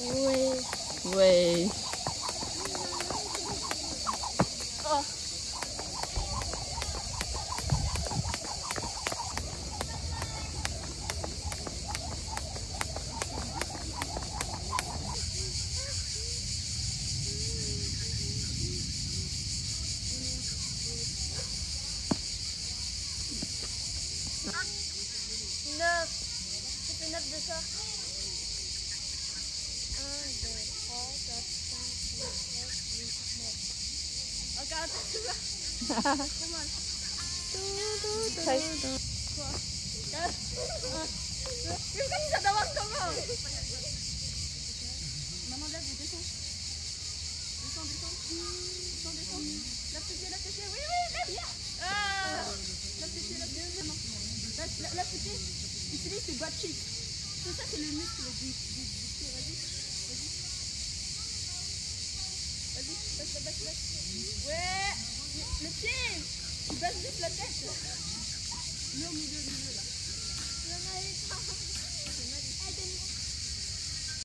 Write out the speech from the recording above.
Ouais. Ouais. Ah. Neuf, c'est neuf de ça. 7, 8, 9. Regarde, tu vois. Trop mal. Quoi Quatre, un, deux. Mais pourquoi tu t'avances comment Maman, lève, descends. Descends, descends. Descends, descends. Lève tes pieds. Oui, oui, lève. Ah Lève. Utilise tes cheeks. Tout ça, c'est le muscle du. Vas-y. Ouais. Le pied. Tu baisses juste la tête.